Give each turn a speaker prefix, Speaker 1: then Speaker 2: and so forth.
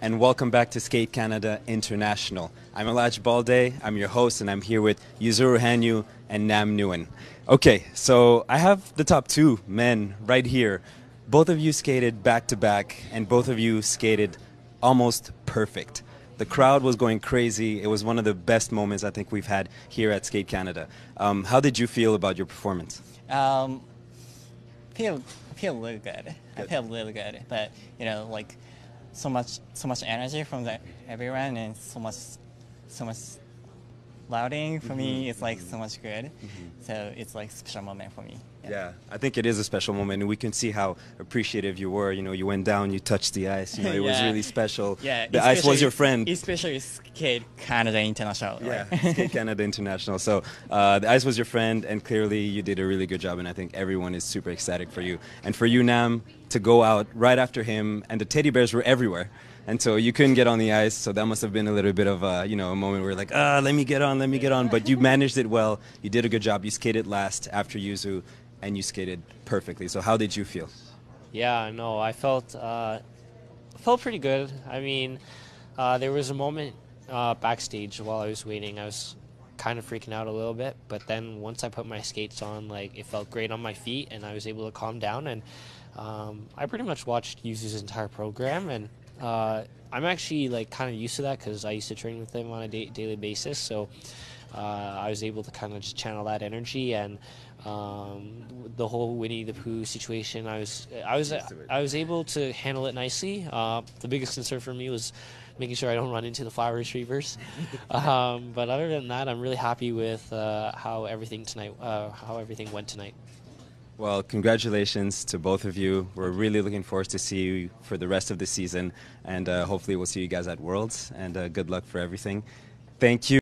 Speaker 1: and welcome back to Skate Canada International. I'm Elladj Baldé, I'm your host, and I'm here with Yuzuru Hanyu and Nam Nguyen. Okay, so I have the top two men right here. Both of you skated back to back, and both of you skated almost perfect. The crowd was going crazy. It was one of the best moments I think we've had here at Skate Canada. Um, how did you feel about your performance?
Speaker 2: Um, feel feel really good. I feel really good, but you know, like so much so much energy from the, everyone and so much so much louding for me. Mm-hmm. It's like so mm-hmm. much good. Mm-hmm. So it's like special moment for me.
Speaker 1: Yeah, I think it is a special moment, and we can see how appreciative you were. You know, you went down, you touched the ice. You know, it was really special.
Speaker 2: Yeah,
Speaker 1: the ice was your friend.
Speaker 2: Especially Skate Canada International.
Speaker 1: Yeah. Skate Canada International. So uh, the ice was your friend, and clearly you did a really good job. And I think everyone is super ecstatic for you. And for you, Nam, to go out right after him, and the teddy bears were everywhere. And so you couldn't get on the ice, so that must have been a little bit of a, you know, a moment where like, ah, let me get on, let me get on. But you managed it well. You did a good job. You skated last after Yuzu, and you skated perfectly. So how did you feel?
Speaker 3: Yeah, no, I felt uh, felt pretty good. I mean, uh, there was a moment uh, backstage while I was waiting. I was kind of freaking out a little bit, but then once I put my skates on, like it felt great on my feet, and I was able to calm down. And um, I pretty much watched Yuzu's entire program, and uh, I'm actually like kind of used to that because I used to train with him on a da- daily basis. So I was able to kind of just channel that energy and um, the whole Winnie the Pooh situation. I was I was
Speaker 1: Used to it.
Speaker 3: I was able to handle it nicely. Uh, the biggest concern for me was making sure I don't run into the flower retrievers. um, but other than that, I'm really happy with uh, how everything tonight uh, how everything went tonight.
Speaker 1: Well, congratulations to both of you. We're really looking forward to see you for the rest of the season, and uh, hopefully we'll see you guys at Worlds. And uh, good luck for everything. Thank you.